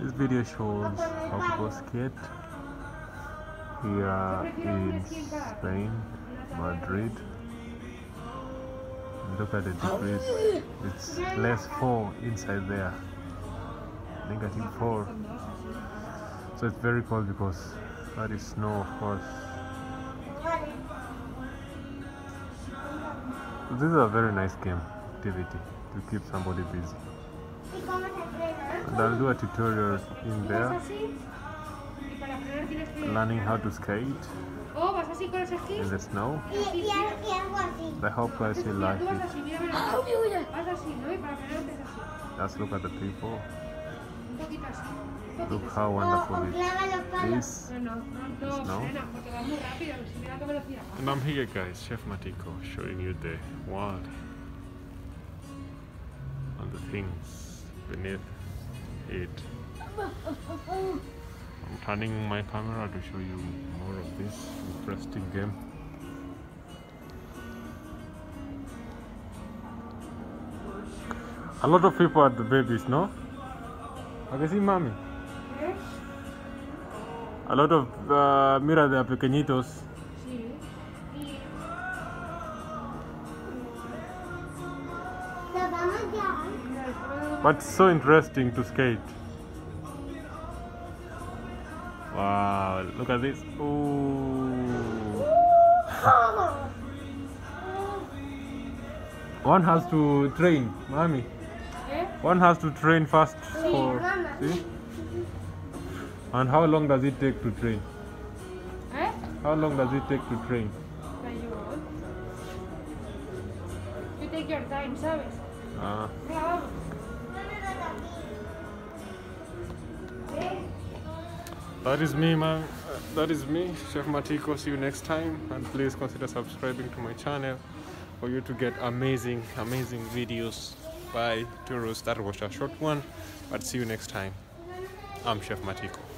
This video shows how people skate here in Spain, Madrid. Look at the degrees. It's less 4 inside there. Negative 4. So it's very cold because that is snow, of course. This is a very nice game activity to keep somebody busy. And I'll do a tutorial in there, learning how to skate Oh, vas así con los in the snow. I hope guys will like it. así, mira, mira. Ah, vas así, ¿no? Y para frenarte es así. Let's look at the people. Un poquito así. Un Look how oh, wonderful o it clava los palos. is. así. No, no, no, no, Snow. frena, porque vas muy rápido. Si mira qué velocidad. And I'm here guys, Chef Matiko, showing you the world and the things beneath I'm turning my camera to show you more of this interesting game. A lot of people are the babies, no? I can see mommy. A lot of, uh, mira, de pequeñitos. Sí. But it's so interesting to skate. Wow, look at this. Ooh. One has to train, mommy. ¿Eh? One has to train first for. See? And how long does it take to train? ¿Eh? How long does it take to train? You take your time. Uh, Venga, that is me, man. Uh, That is me, Chef Matiko. See you next time, and please consider subscribing to my channel for you to get amazing, amazing videos by Toros. That was a short one, but see you next time. I'm Chef Matiko.